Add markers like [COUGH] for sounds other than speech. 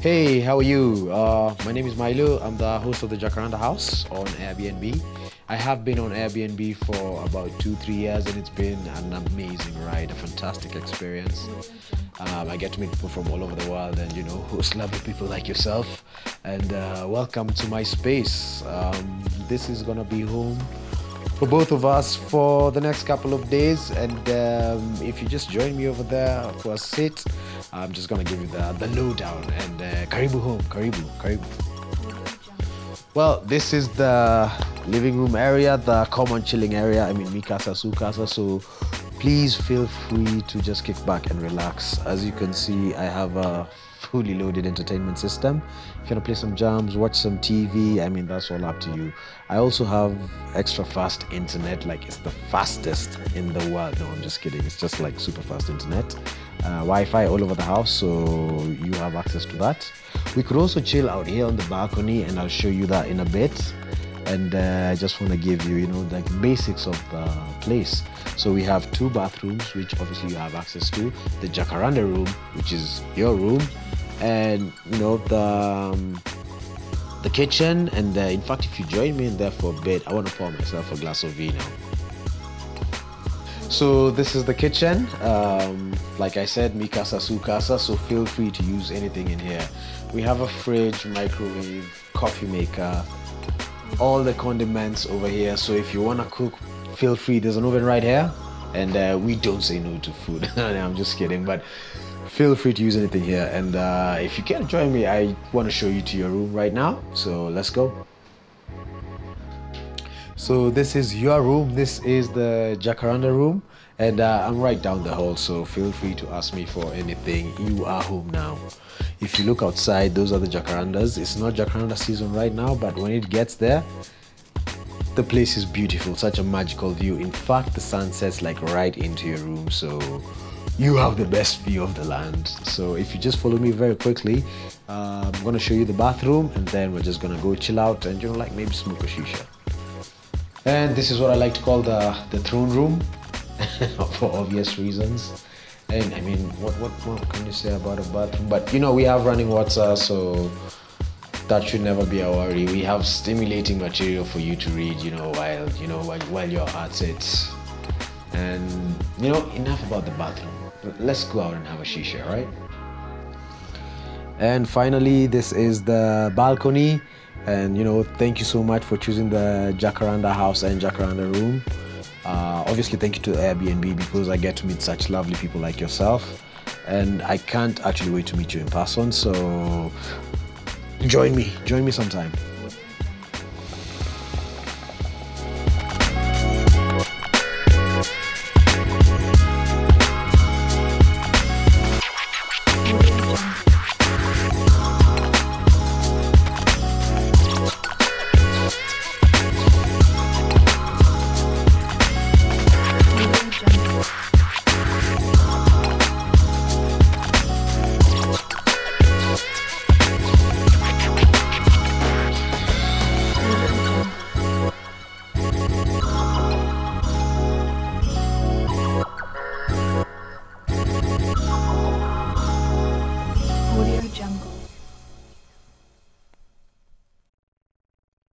Hey, how are you? Uh, my name is Milo. I'm the host of the Jacaranda House on Airbnb. I have been on Airbnb for about two, three years, and it's been an amazing ride, a fantastic experience. Um, I get to meet people from all over the world, and you know, host lovely people like yourself. And uh, welcome to my space. Um, this is gonna be home for both of us for the next couple of days. And um, if you just join me over there for a sit, I'm just gonna give you the, the lowdown and uh, Karibu home, Karibu, Karibu. Well, this is the living room area, the common chilling area. I mean, mi casa, su casa. So please feel free to just kick back and relax. As you can see, I have a fully loaded entertainment system. If you want to play some jams, watch some TV, I mean, that's all up to you. I also have extra fast internet, like it's the fastest in the world. No, I'm just kidding. It's just like super fast internet. Uh, Wi-Fi all over the house, so you have access to that. We could also chill out here on the balcony, and I'll show you that in a bit. And uh, I just want to give you, you know, like basics of the place. So we have two bathrooms, which obviously you have access to. The Jacaranda room, which is your room, and you know the um, the kitchen. And uh, in fact, if you join me in there for a bit, I want to pour myself a glass of vino. So this is the kitchen. Um, like I said, mi casa su casa. So feel free to use anything in here. We have a fridge, microwave, coffee maker, all the condiments over here. So if you wanna cook, feel free. There's an oven right here, and uh, we don't say no to food. [LAUGHS] I'm just kidding, but feel free to use anything here. And uh, if you can't join me, I want to show you to your room right now. So let's go. So this is your room. This is the Jacaranda room, and uh, I'm right down the hall. So feel free to ask me for anything. You are home now. If you look outside, those are the Jacarandas. It's not Jacaranda season right now, but when it gets there, the place is beautiful. Such a magical view. In fact, the sun sets like right into your room, so you have the best view of the land. So if you just follow me very quickly, uh, I'm gonna show you the bathroom, and then we're just gonna go chill out and you know like maybe smoke a shisha. And this is what I like to call the, the throne room [LAUGHS] for obvious reasons. And I mean, what, what more can you say about a bathroom? But you know, we have running water, so that should never be a worry. We have stimulating material for you to read, you know, while you know while, while you're at it. And you know, enough about the bathroom. Let's go out and have a shisha, right? And finally, this is the balcony. And you know, thank you so much for choosing the Jacaranda house and Jacaranda room. Uh, obviously, thank you to Airbnb because I get to meet such lovely people like yourself. And I can't actually wait to meet you in person. So join me, join me sometime.